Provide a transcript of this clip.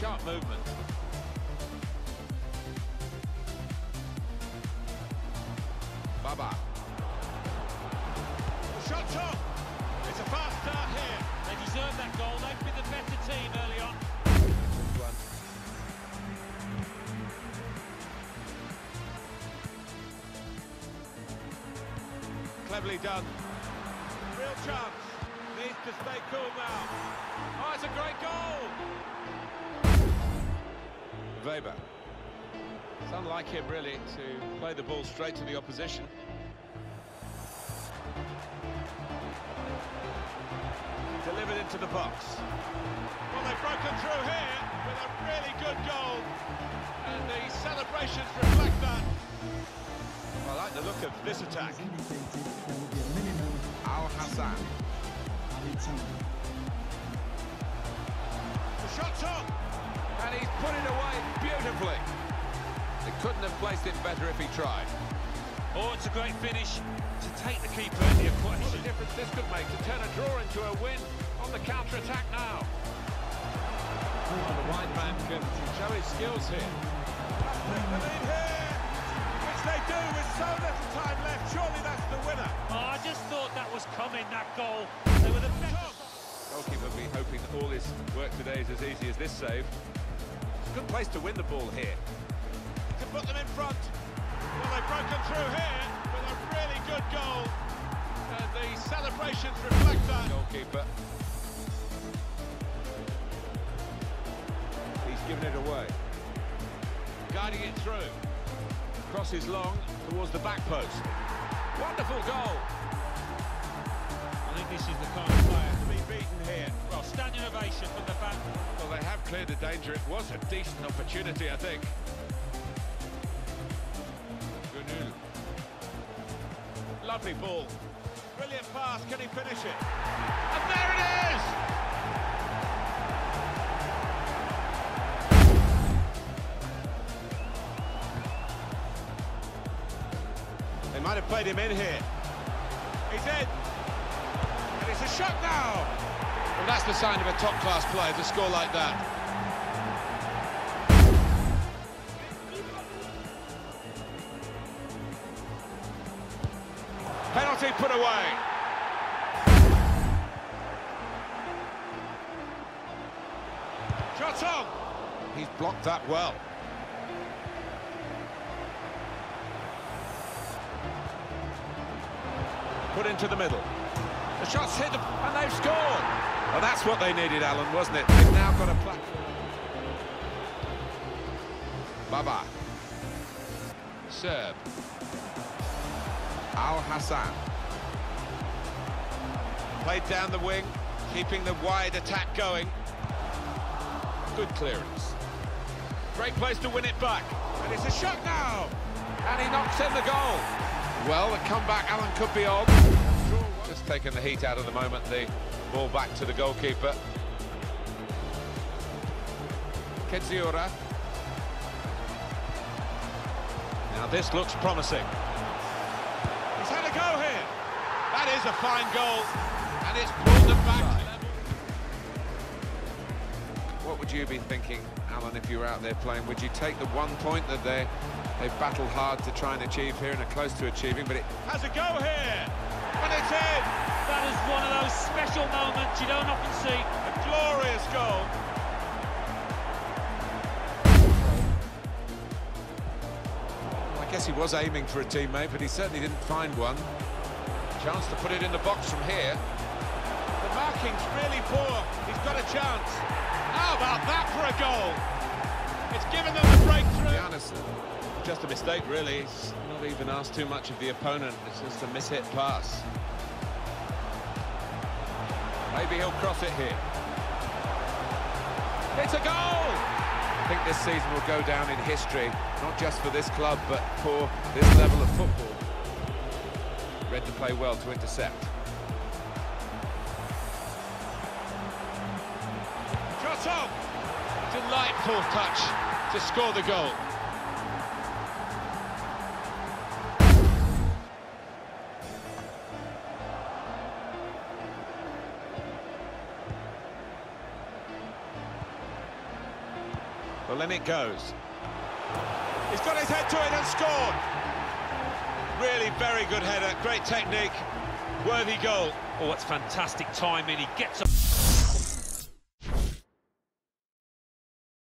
sharp movement. Baba. Shot top. It's a fast start here. They deserve that goal. They've been the better team early on. Cleverly done. Real chance. Needs to stay cool now. Oh, it's a great goal. Weber. It's unlike him, really, to play the ball straight to the opposition. Delivered into the box. Well, they've broken through here with a really good goal. And the celebrations reflect that. I like the look of this attack. indicated there will be a minimum Al Hassan. added. The shot's on. And he's put it away beautifully. They couldn't have placed it better if he tried. Oh, it's a great finish to take the keeper in the What a difference this could make to turn a draw into a win on the counter-attack now. Well, the wide man can show his skills here. Take the lead here. Which they do with so little time left. Surely that's the winner. Oh, I just thought that was coming, that goal. They were the better. Goalkeeper will be hoping that all his work today is as easy as this save. Good place to win the ball here. To put them in front. Well, they've broken through here with a really good goal. And the celebrations reflect that. Goalkeeper. He's given it away. Guiding it through. Crosses long towards the back post. Wonderful goal. Cleared the danger. It was a decent opportunity, I think. Gunul. Lovely ball. Brilliant pass. Can he finish it? And there it is! They might have played him in here. He's in. And it's a shot now. Well, that's the sign of a top-class player to score like that. Put away. Shot on. He's blocked that well. Put into the middle. The shot's hit, and they've scored. Well, that's what they needed, Alan, wasn't it? They've now got a platform. Baba. Serb. Al Hassan. Played down the wing, keeping the wide attack going. Good clearance. Great place to win it back. And it's a shot now. And he knocks in the goal. Well, the comeback, Alan, could be on. Just taking the heat out of the moment, the ball back to the goalkeeper. Kedziora. Now this looks promising. He's had a go here. That is a fine goal. And it's pulled them back. What would you be thinking, Alan, if you were out there playing? Would you take the one point that they they've battled hard to try and achieve here and are close to achieving, but it Has a go here. And it's in. That is one of those special moments you don't often see. A glorious goal. I guess he was aiming for a teammate, but he certainly didn't find one. Chance to put it in the box from here. Marking's really poor. He's got a chance. How about that for a goal? It's given them the breakthrough. Giannisson. Just a mistake, really. He's not even asked too much of the opponent. It's just a mishit pass. Maybe he'll cross it here. It's a goal! I think this season will go down in history, not just for this club, but for this level of football. Read to play well to intercept. Delightful touch to score the goal. Well, in it goes. He's got his head to it and scored. Really very good header, great technique, worthy goal. Oh, it's fantastic timing. He gets up.